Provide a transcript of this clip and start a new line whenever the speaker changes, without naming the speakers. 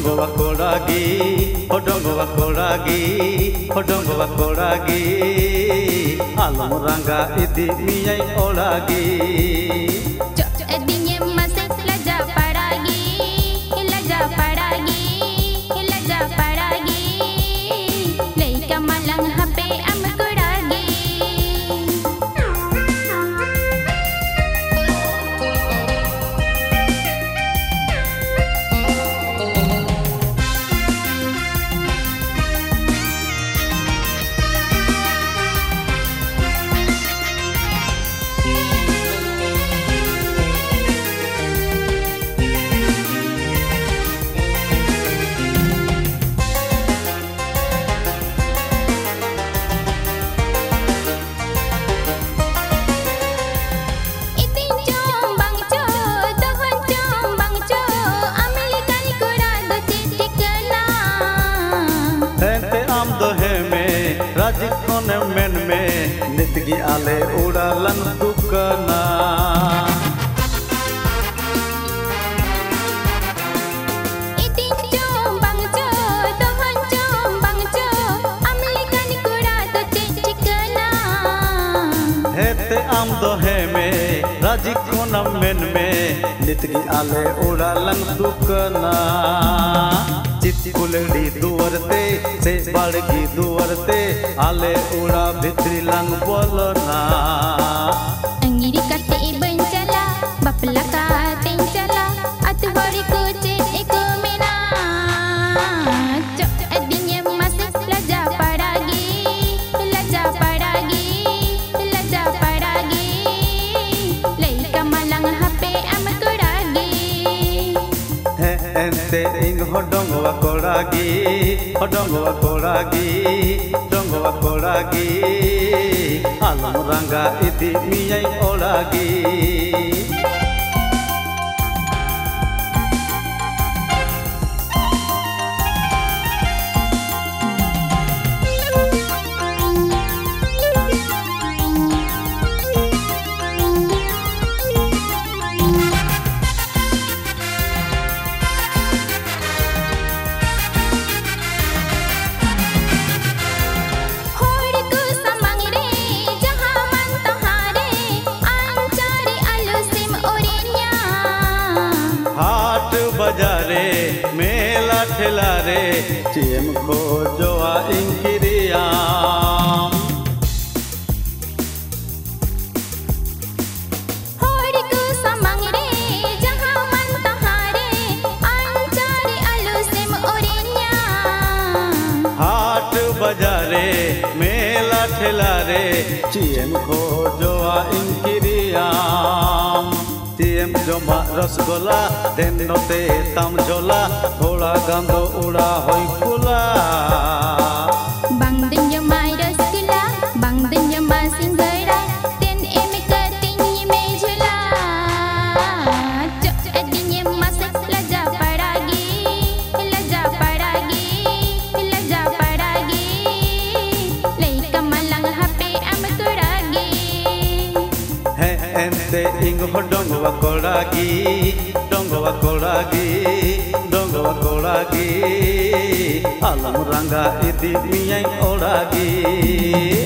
hodongo bakolagi hodongo bakolagi hodongo bakolagi alamuranga idi miyai olagi rajik kone men me nitgi ale udalan dukana
Itin chong bang cho Dohon chong bang cho Amerikan kurado titikana
Chichi बुलड़ी दुआर से बड़गी दुआर से आले उड़ा भित्री lung बोलना
te ding
hodongo wa kolagi hodongo wa kolagi dongo wa kolagi alam ranga iti miyai olagi चेम को जोआ इंकिरिया
Horiku samang re Jaha man tohare Ancare alusim orinya
हाट बजारे मेला ठेला रे चेम को जोआ इंकिरिया
জমা রসগোলা তেন্নতে তামজোলা ভোলা গান্ধ উড়া হই গোলা se ingo
dongo wa kolagi, dongo wa kolagi, dongo wa kolagi. Alam ranga idi miyai olagi.